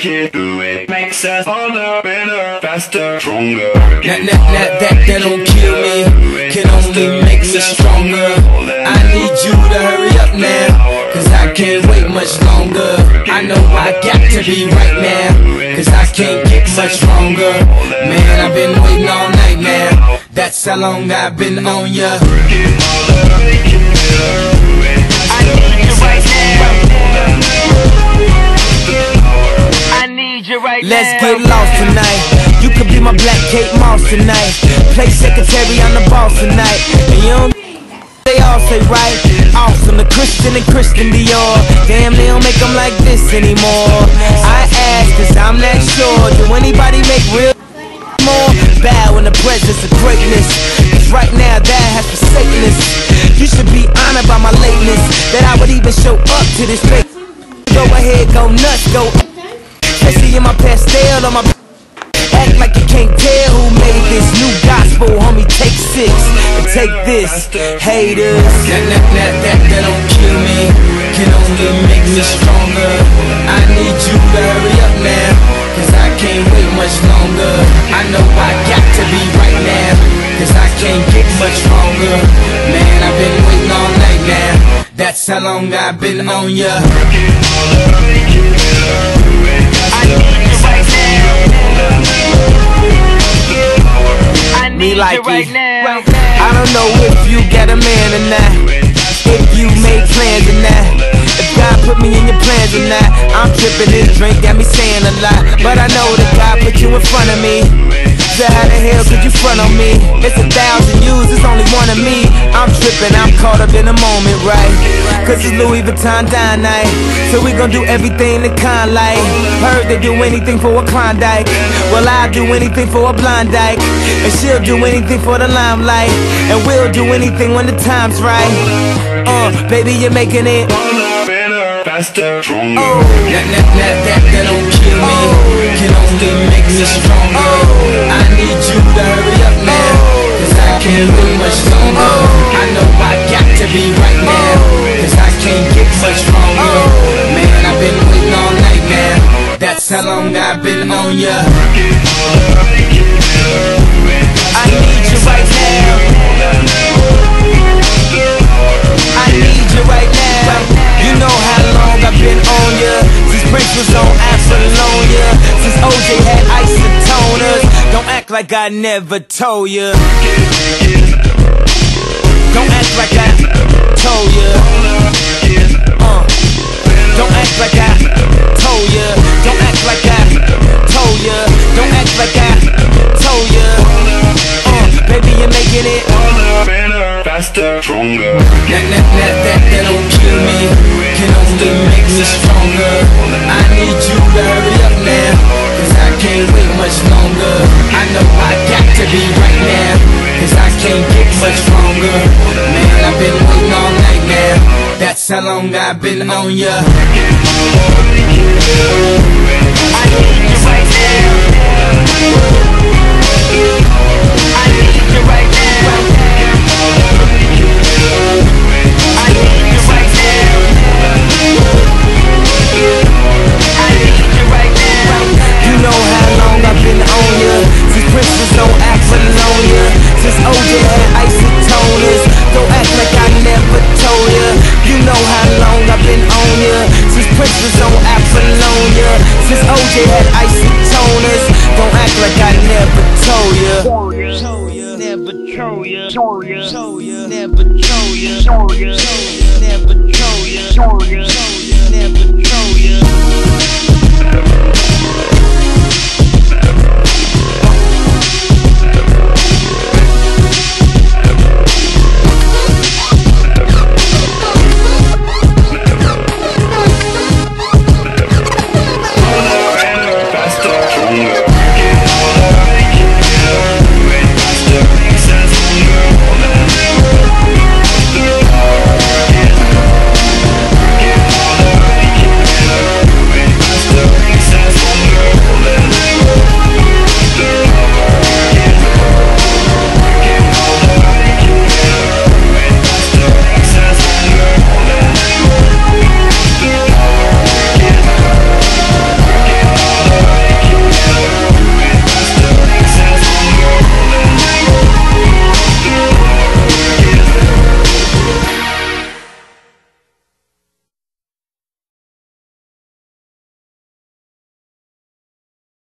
can do it. Makes us harder, better, faster, stronger. That, that, that, that, that don't kill me. Can only make me stronger. I need you to hurry up now Cause I can't wait much longer. I know I got to be right now Cause I can't get much stronger. Man, I've been waiting all night now That's how long I've been on ya right Let's now. get lost tonight. You could be my black Kate Moss tonight. Play secretary on the boss tonight. And you don't they all say right. Awesome, the Christian and Christian Dior. Damn, they don't make them like this anymore. I ask, cause I'm not sure. Do anybody make real more? Bow in the presence of greatness. Cause right now, that has forsaken us. You should be honored by my lateness. That I would even show up to this place. Go ahead, go nuts, go. My pastel on my. Act like you can't tell who made this new gospel, homie. Take six and take this, haters. That, that, that, that, that don't kill me, can only make me stronger. I need you to hurry up now, cause I can't wait much longer. I know I got to be right now, cause I can't get much stronger. Man, I've been waiting all night now. That's how long I've been on ya. I need you right now. Like right now. I don't know if you got a man or not. If you made plans or not. If God put me in your plans or not. I'm tripping this drink, got me saying a lot. But I know that God put you in front of me. So how the hell could you front on me? It's a thousand yous, it's only one of me. I'm tripping, I'm caught up in the moment, right? Cause it's Louis Vuitton dine night. So we gon' do everything the kind like. Heard they do anything for a Klondike. Well, I'll do anything for a blind dyke. And she'll do anything for the limelight. And we'll do anything when the time's right. Uh, baby, you're making it. Better, faster, stronger Oh, that, that, that, that, that don't kill me. Can only make me stronger. Can't much longer. I know I got to be right now. Cause I can't get much stronger. Man, I've been waiting all night now. That's how long I've been on ya. Like I never told ya. Don't act like I told ya. Uh. Don't act like I told ya. Don't act like I told ya. Don't act like I told ya. Uh, baby, you're making it. Better, faster, stronger That, that, that, that, that don't kill me Can only make me stronger I need you to hurry up now Cause I can't wait much longer how long I've been on ya Was on Apollonia. Since OJ had isotoners Don't act like I never told ya. Never told ya. Ya Told ya. Never told ya. Never told ya. Never